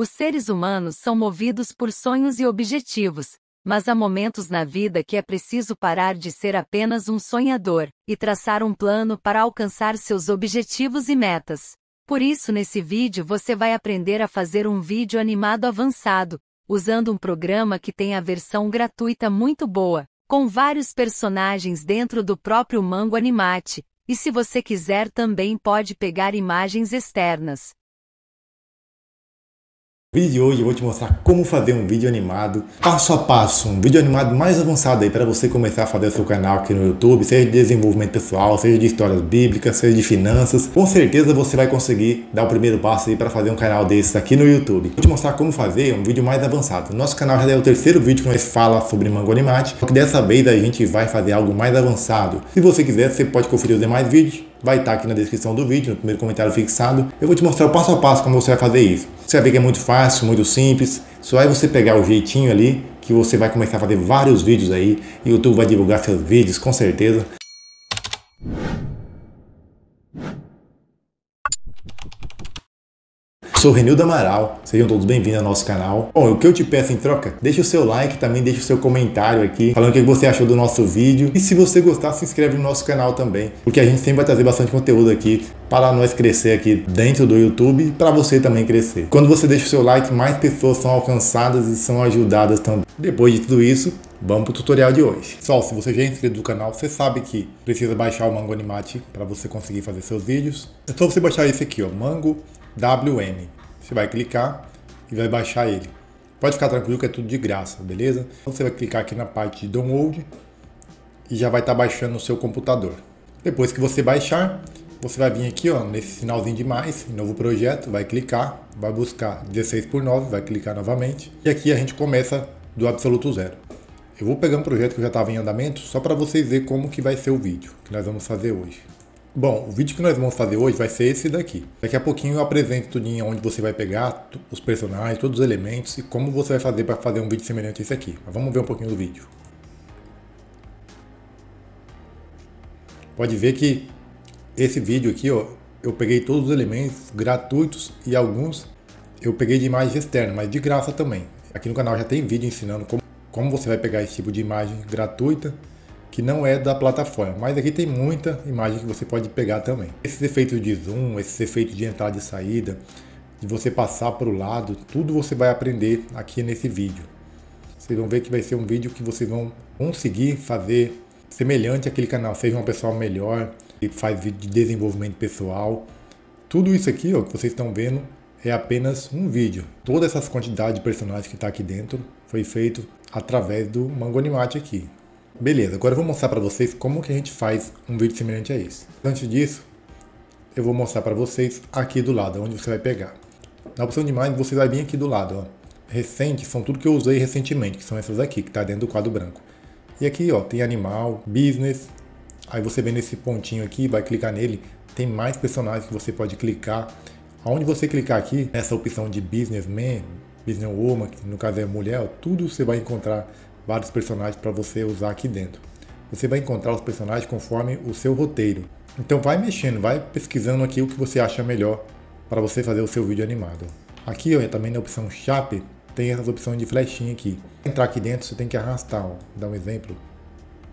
Os seres humanos são movidos por sonhos e objetivos, mas há momentos na vida que é preciso parar de ser apenas um sonhador e traçar um plano para alcançar seus objetivos e metas. Por isso, nesse vídeo você vai aprender a fazer um vídeo animado avançado, usando um programa que tem a versão gratuita muito boa, com vários personagens dentro do próprio Mango Animate, e se você quiser também pode pegar imagens externas. No vídeo de hoje eu vou te mostrar como fazer um vídeo animado, passo a passo, um vídeo animado mais avançado aí para você começar a fazer o seu canal aqui no YouTube, seja de desenvolvimento pessoal, seja de histórias bíblicas, seja de finanças. Com certeza você vai conseguir dar o primeiro passo aí para fazer um canal desses aqui no YouTube. Vou te mostrar como fazer um vídeo mais avançado. Nosso canal já é o terceiro vídeo que nós fala sobre Mango Animate, só que dessa vez a gente vai fazer algo mais avançado. Se você quiser, você pode conferir os demais vídeos vai estar aqui na descrição do vídeo, no primeiro comentário fixado. Eu vou te mostrar o passo a passo como você vai fazer isso. Você vai ver que é muito fácil, muito simples. Só é você pegar o jeitinho ali que você vai começar a fazer vários vídeos aí. E o YouTube vai divulgar seus vídeos com certeza. Sou Renildo Amaral, sejam todos bem-vindos ao nosso canal. Bom, o que eu te peço em troca, deixa o seu like, também deixa o seu comentário aqui, falando o que você achou do nosso vídeo. E se você gostar, se inscreve no nosso canal também, porque a gente sempre vai trazer bastante conteúdo aqui para nós crescer aqui dentro do YouTube e para você também crescer. Quando você deixa o seu like, mais pessoas são alcançadas e são ajudadas também. Depois de tudo isso, Vamos para o tutorial de hoje. Pessoal, se você já é inscrito no canal, você sabe que precisa baixar o Mango Animate para você conseguir fazer seus vídeos. É só você baixar esse aqui, ó, Mango WM. Você vai clicar e vai baixar ele. Pode ficar tranquilo que é tudo de graça, beleza? Então você vai clicar aqui na parte de download e já vai estar tá baixando no seu computador. Depois que você baixar, você vai vir aqui ó, nesse sinalzinho de mais, novo projeto, vai clicar, vai buscar 16 por 9, vai clicar novamente. E aqui a gente começa do absoluto zero. Eu vou pegar um projeto que já estava em andamento só para vocês verem como que vai ser o vídeo que nós vamos fazer hoje. Bom, o vídeo que nós vamos fazer hoje vai ser esse daqui. Daqui a pouquinho eu apresento tudinho onde você vai pegar os personagens, todos os elementos e como você vai fazer para fazer um vídeo semelhante a esse aqui. Mas vamos ver um pouquinho do vídeo. Pode ver que esse vídeo aqui, ó, eu peguei todos os elementos gratuitos e alguns eu peguei de imagem externa, mas de graça também. Aqui no canal já tem vídeo ensinando como, como você vai pegar esse tipo de imagem gratuita que não é da plataforma, mas aqui tem muita imagem que você pode pegar também. Esses efeitos de zoom, esses efeitos de entrada e saída, de você passar para o lado, tudo você vai aprender aqui nesse vídeo. Vocês vão ver que vai ser um vídeo que vocês vão conseguir fazer semelhante àquele canal, seja uma pessoa melhor, que faz vídeo de desenvolvimento pessoal. Tudo isso aqui ó, que vocês estão vendo é apenas um vídeo. Toda essa quantidade de personagens que está aqui dentro foi feito através do Mango Animate aqui. Beleza, agora eu vou mostrar para vocês como que a gente faz um vídeo semelhante a esse. Antes disso, eu vou mostrar para vocês aqui do lado, onde você vai pegar. Na opção de imagem, você vai vir aqui do lado, ó. Recente, são tudo que eu usei recentemente, que são essas aqui, que está dentro do quadro branco. E aqui, ó, tem animal, business. Aí você vem nesse pontinho aqui, vai clicar nele, tem mais personagens que você pode clicar. Aonde você clicar aqui, essa opção de businessman, businesswoman, que no caso é mulher, ó, tudo você vai encontrar vários personagens para você usar aqui dentro. Você vai encontrar os personagens conforme o seu roteiro. Então vai mexendo, vai pesquisando aqui o que você acha melhor para você fazer o seu vídeo animado. Aqui ó, também na opção Shape tem essas opções de flechinha aqui. Para entrar aqui dentro você tem que arrastar, ó. Vou dar um exemplo.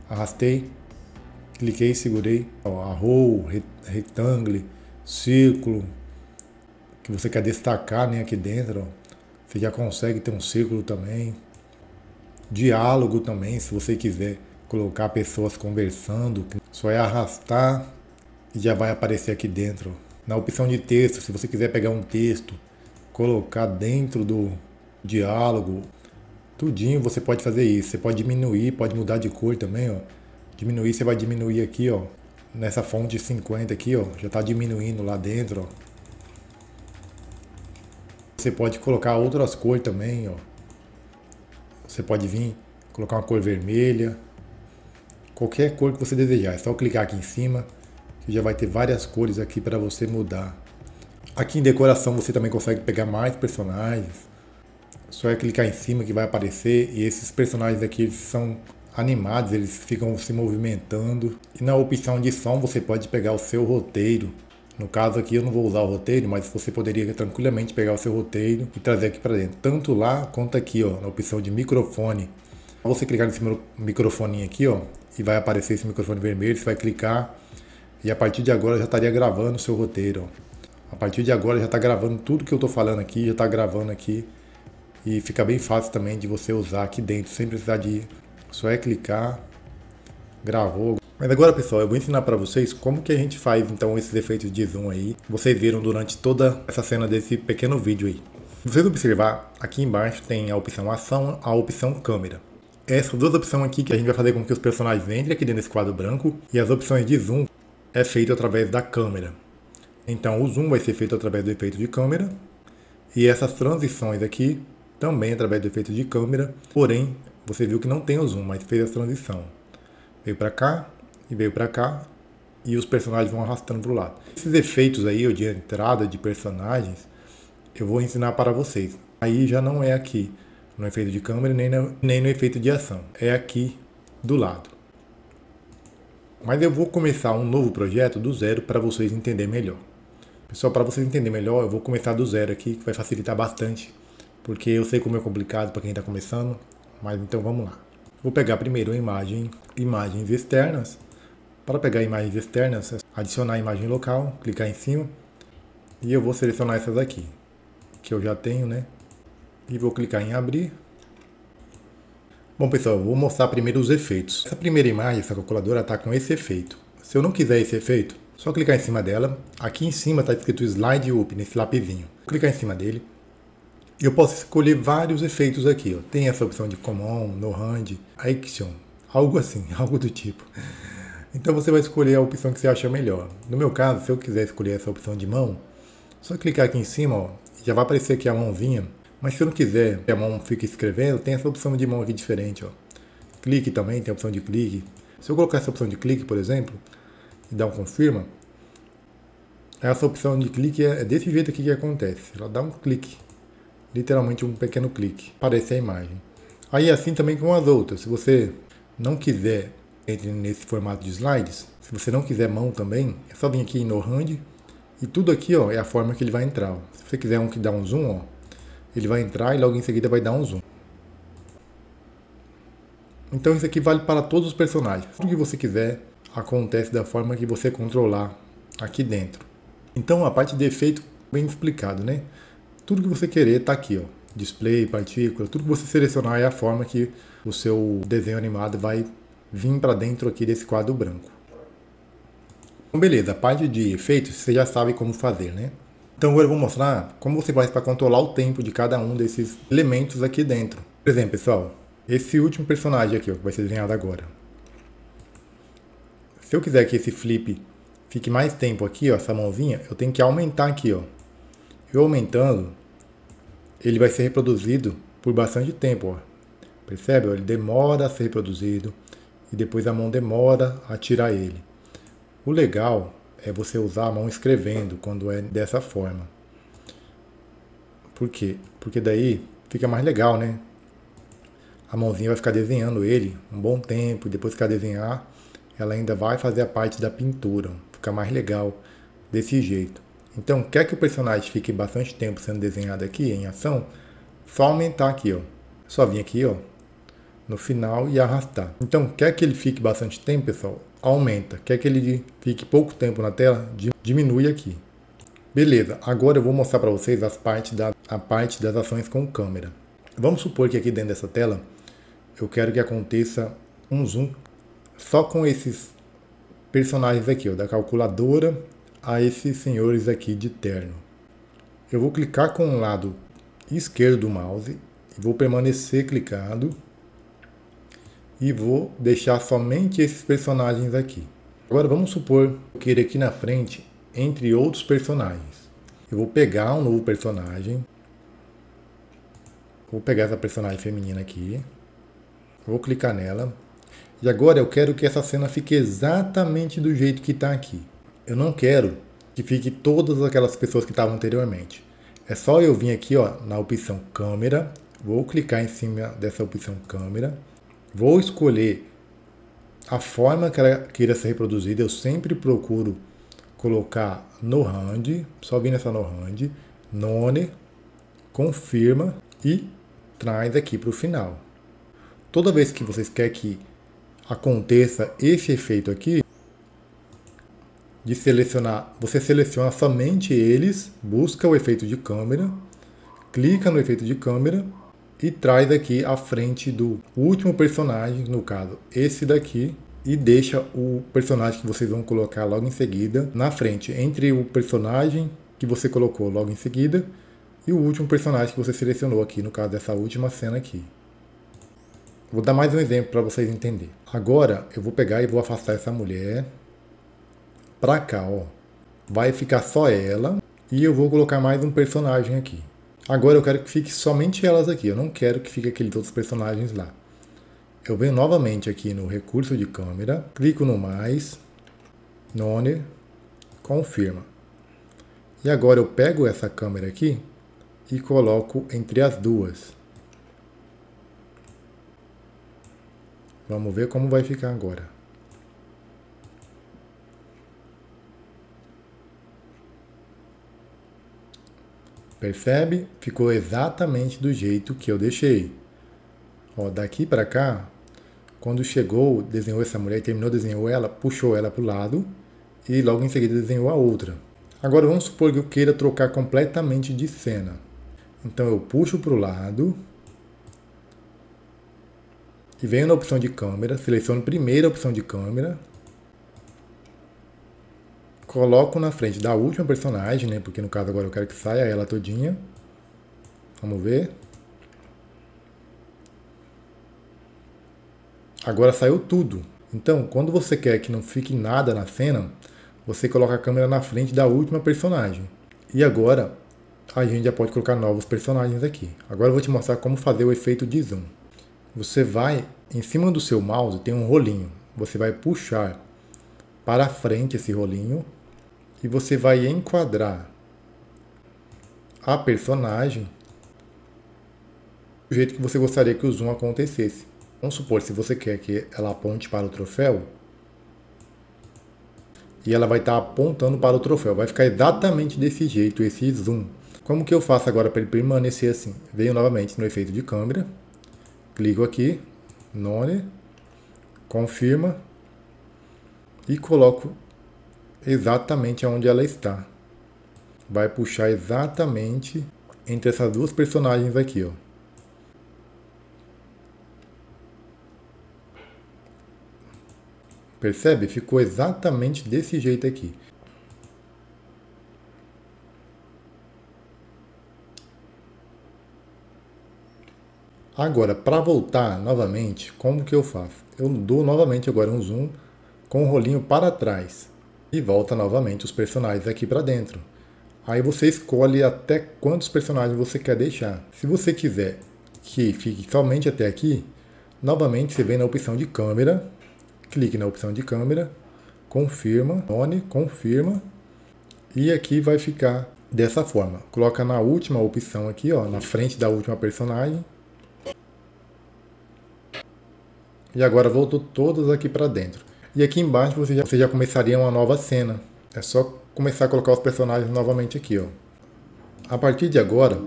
Arrastei, cliquei, segurei, ó, arrow, retângulo, círculo, que você quer destacar né, aqui dentro. Ó. Você já consegue ter um círculo também diálogo também, se você quiser colocar pessoas conversando, só é arrastar e já vai aparecer aqui dentro. Na opção de texto, se você quiser pegar um texto, colocar dentro do diálogo, tudinho você pode fazer isso. Você pode diminuir, pode mudar de cor também, ó. Diminuir, você vai diminuir aqui, ó. Nessa fonte 50 aqui, ó, já está diminuindo lá dentro, ó. Você pode colocar outras cores também, ó. Você pode vir colocar uma cor vermelha, qualquer cor que você desejar. É só clicar aqui em cima que já vai ter várias cores aqui para você mudar. Aqui em decoração você também consegue pegar mais personagens. Só é clicar em cima que vai aparecer e esses personagens aqui são animados, eles ficam se movimentando. E na opção de som você pode pegar o seu roteiro No caso aqui eu não vou usar o roteiro, mas você poderia tranquilamente pegar o seu roteiro e trazer aqui para dentro. Tanto lá quanto aqui, ó, na opção de microfone. Você clicar nesse microfone aqui, ó, e vai aparecer esse microfone vermelho, você vai clicar e a partir de agora já estaria gravando o seu roteiro. Ó. A partir de agora já está gravando tudo que eu estou falando aqui, já está gravando aqui e fica bem fácil também de você usar aqui dentro, sem precisar de só é clicar, gravou. Mas agora, pessoal, eu vou ensinar para vocês como que a gente faz então esses efeitos de zoom aí. Vocês viram durante toda essa cena desse pequeno vídeo aí. Se vocês observar, aqui embaixo tem a opção ação, a opção câmera. Essas duas opções aqui que a gente vai fazer com que os personagens entrem aqui dentro desse quadro branco e as opções de zoom é feito através da câmera. Então o zoom vai ser feito através do efeito de câmera e essas transições aqui também através do efeito de câmera, porém você viu que não tem o zoom, mas fez a transição. Veio para cá, e veio para cá e os personagens vão arrastando para o lado. Esses efeitos aí de entrada de personagens eu vou ensinar para vocês. Aí já não é aqui no efeito de câmera nem no, nem no efeito de ação, é aqui do lado. Mas eu vou começar um novo projeto do zero para vocês entenderem melhor. Pessoal, para vocês entenderem melhor, eu vou começar do zero aqui, que vai facilitar bastante, porque eu sei como é complicado para quem está começando, mas então vamos lá. Vou pegar primeiro a imagem, imagens externas, para pegar imagens externas, é adicionar a imagem local, clicar em cima e eu vou selecionar essas aqui, que eu já tenho, né? E vou clicar em abrir. Bom pessoal, vou mostrar primeiro os efeitos. Essa primeira imagem, essa calculadora está com esse efeito. Se eu não quiser esse efeito, só clicar em cima dela. Aqui em cima está escrito Slide Up, nesse lapisinho. Vou clicar em cima dele. E eu posso escolher vários efeitos aqui. Ó. Tem essa opção de Common, No Hand, Action, algo assim, algo do tipo. Então você vai escolher a opção que você acha melhor. No meu caso, se eu quiser escolher essa opção de mão, só clicar aqui em cima, ó, já vai aparecer aqui a mãozinha. Mas se eu não quiser que a mão fique escrevendo, tem essa opção de mão aqui diferente. Ó. Clique também, tem a opção de clique. Se eu colocar essa opção de clique, por exemplo, e dar um confirma, essa opção de clique é, é desse jeito aqui que acontece. Ela dá um clique, literalmente um pequeno clique, aparece a imagem. Aí assim também com as outras. Se você não quiser entre nesse formato de slides. Se você não quiser mão também, é só vir aqui no hand e tudo aqui ó, é a forma que ele vai entrar. Ó. Se você quiser um que dá um zoom, ó, ele vai entrar e logo em seguida vai dar um zoom. Então isso aqui vale para todos os personagens. Tudo que você quiser acontece da forma que você controlar aqui dentro. Então a parte de efeito bem explicado, né? Tudo que você querer está aqui, ó. Display, partícula, tudo que você selecionar é a forma que o seu desenho animado vai vim para dentro aqui desse quadro branco. Então, beleza, a parte de efeitos você já sabe como fazer, né? Então agora eu vou mostrar como você faz para controlar o tempo de cada um desses elementos aqui dentro. Por exemplo, pessoal, esse último personagem aqui, ó, que vai ser desenhado agora. Se eu quiser que esse flip fique mais tempo aqui, ó, essa mãozinha, eu tenho que aumentar aqui, ó. Eu aumentando, ele vai ser reproduzido por bastante tempo, ó. Percebe? Ele demora a ser reproduzido e depois a mão demora a tirar ele. O legal é você usar a mão escrevendo quando é dessa forma. Por quê? Porque daí fica mais legal, né? A mãozinha vai ficar desenhando ele um bom tempo, e depois que ela desenhar, ela ainda vai fazer a parte da pintura. Fica mais legal desse jeito. Então, quer que o personagem fique bastante tempo sendo desenhado aqui em ação? Só aumentar aqui, ó. Só vir aqui, ó, no final e arrastar. Então, quer que ele fique bastante tempo, pessoal? Aumenta. Quer que ele fique pouco tempo na tela? Diminui aqui. Beleza, agora eu vou mostrar para vocês as partes da, a parte das ações com câmera. Vamos supor que aqui dentro dessa tela eu quero que aconteça um zoom só com esses personagens aqui, ó, da calculadora a esses senhores aqui de terno. Eu vou clicar com o lado esquerdo do mouse e vou permanecer clicado e vou deixar somente esses personagens aqui. Agora vamos supor que ele aqui na frente entre outros personagens. Eu vou pegar um novo personagem. Vou pegar essa personagem feminina aqui. Vou clicar nela. E agora eu quero que essa cena fique exatamente do jeito que está aqui. Eu não quero que fique todas aquelas pessoas que estavam anteriormente. É só eu vir aqui ó, na opção câmera. Vou clicar em cima dessa opção câmera Vou escolher a forma que ela queira ser reproduzida. Eu sempre procuro colocar no hand, só vir nessa no hand, none, confirma e traz aqui para o final. Toda vez que vocês querem que aconteça esse efeito aqui, de selecionar, você seleciona somente eles, busca o efeito de câmera, clica no efeito de câmera e traz aqui a frente do último personagem, no caso esse daqui, e deixa o personagem que vocês vão colocar logo em seguida na frente, entre o personagem que você colocou logo em seguida e o último personagem que você selecionou aqui, no caso dessa última cena aqui. Vou dar mais um exemplo para vocês entenderem. Agora eu vou pegar e vou afastar essa mulher para cá, ó. Vai ficar só ela e eu vou colocar mais um personagem aqui. Agora eu quero que fique somente elas aqui, eu não quero que fique aqueles outros personagens lá. Eu venho novamente aqui no recurso de câmera, clico no mais, none, confirma. E agora eu pego essa câmera aqui e coloco entre as duas. Vamos ver como vai ficar agora. Percebe? Ficou exatamente do jeito que eu deixei. Ó, daqui para cá, quando chegou, desenhou essa mulher, terminou, desenhou ela, puxou ela para o lado e logo em seguida desenhou a outra. Agora vamos supor que eu queira trocar completamente de cena. Então eu puxo para o lado e venho na opção de câmera, seleciono primeiro a opção de câmera, coloco na frente da última personagem, né? Porque no caso agora eu quero que saia ela todinha. Vamos ver. Agora saiu tudo. Então, quando você quer que não fique nada na cena, você coloca a câmera na frente da última personagem. E agora, a gente já pode colocar novos personagens aqui. Agora eu vou te mostrar como fazer o efeito de zoom. Você vai, em cima do seu mouse tem um rolinho. Você vai puxar para frente esse rolinho e você vai enquadrar a personagem do jeito que você gostaria que o zoom acontecesse. Vamos supor, se você quer que ela aponte para o troféu, e ela vai estar apontando para o troféu. Vai ficar exatamente desse jeito esse zoom. Como que eu faço agora para ele permanecer assim? Venho novamente no efeito de câmera, clico aqui, none, confirma e coloco exatamente onde ela está. Vai puxar exatamente entre essas duas personagens aqui, ó. Percebe? Ficou exatamente desse jeito aqui. Agora, para voltar novamente, como que eu faço? Eu dou novamente agora um zoom com o rolinho para trás e volta novamente os personagens aqui para dentro. Aí você escolhe até quantos personagens você quer deixar. Se você quiser que fique somente até aqui, novamente você vem na opção de câmera clique na opção de câmera, confirma, on, confirma, e aqui vai ficar dessa forma. Coloca na última opção aqui, ó, na frente da última personagem. E agora voltou todas aqui para dentro. E aqui embaixo você já, você já começaria uma nova cena. É só começar a colocar os personagens novamente aqui, ó. A partir de agora,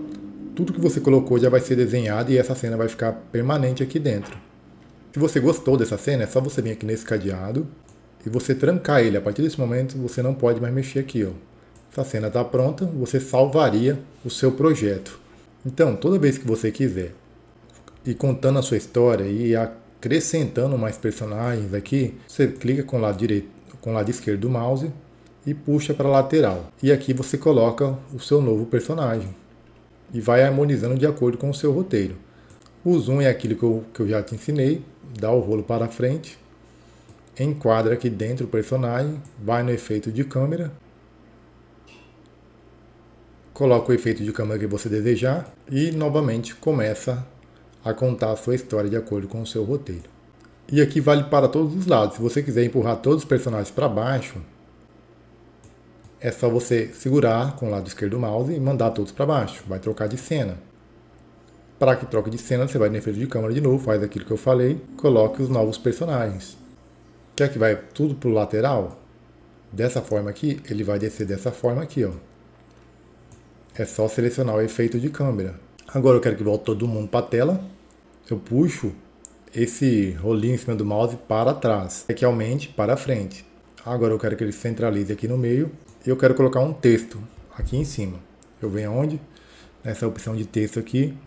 tudo que você colocou já vai ser desenhado e essa cena vai ficar permanente aqui dentro. Se você gostou dessa cena, é só você vir aqui nesse cadeado e você trancar ele. A partir desse momento, você não pode mais mexer aqui. Ó. Essa cena está pronta, você salvaria o seu projeto. Então, toda vez que você quiser ir contando a sua história e acrescentando mais personagens aqui, você clica com o lado direito, com o lado esquerdo do mouse e puxa para a lateral. E aqui você coloca o seu novo personagem e vai harmonizando de acordo com o seu roteiro. O zoom é aquilo que eu, que eu já te ensinei, dá o rolo para frente, enquadra aqui dentro o personagem, vai no efeito de câmera, coloca o efeito de câmera que você desejar e novamente começa a contar a sua história de acordo com o seu roteiro. E aqui vale para todos os lados. Se você quiser empurrar todos os personagens para baixo, é só você segurar com o lado esquerdo do mouse e mandar todos para baixo. Vai trocar de cena. Para que troque de cena, você vai no efeito de câmera de novo, faz aquilo que eu falei, coloque os novos personagens. Quer que vai tudo para o lateral? dessa forma aqui, ele vai descer dessa forma aqui, ó. É só selecionar o efeito de câmera. Agora eu quero que volte todo mundo para a tela. Eu puxo esse rolinho em cima do mouse para trás, é que aumente para frente. Agora eu quero que ele centralize aqui no meio e eu quero colocar um texto aqui em cima. Eu venho aonde? Nessa opção de texto aqui,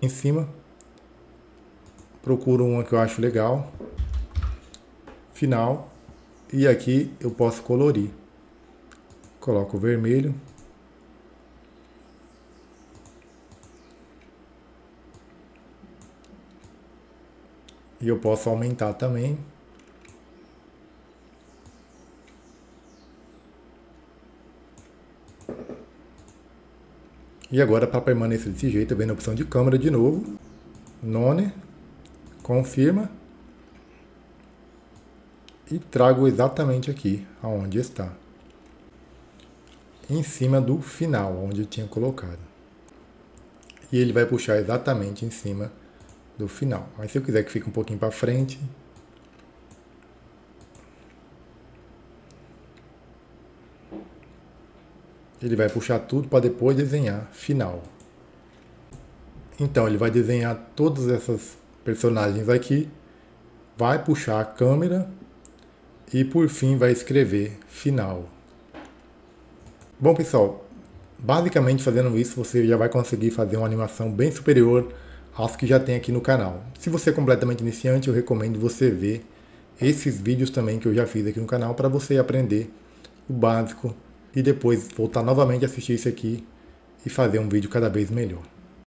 em cima. Procuro uma que eu acho legal. Final. E aqui eu posso colorir. Coloco o vermelho. E eu posso aumentar também. E agora para permanecer desse jeito, vem na opção de câmera de novo. None. Confirma. E trago exatamente aqui, aonde está. Em cima do final, onde eu tinha colocado. E ele vai puxar exatamente em cima do final. Mas se eu quiser que fique um pouquinho para frente, ele vai puxar tudo para depois desenhar final. Então ele vai desenhar todas essas personagens aqui, vai puxar a câmera e por fim vai escrever final. Bom pessoal, basicamente fazendo isso você já vai conseguir fazer uma animação bem superior aos que já tem aqui no canal. Se você é completamente iniciante, eu recomendo você ver esses vídeos também que eu já fiz aqui no canal para você aprender o básico e depois voltar novamente a assistir isso aqui e fazer um vídeo cada vez melhor.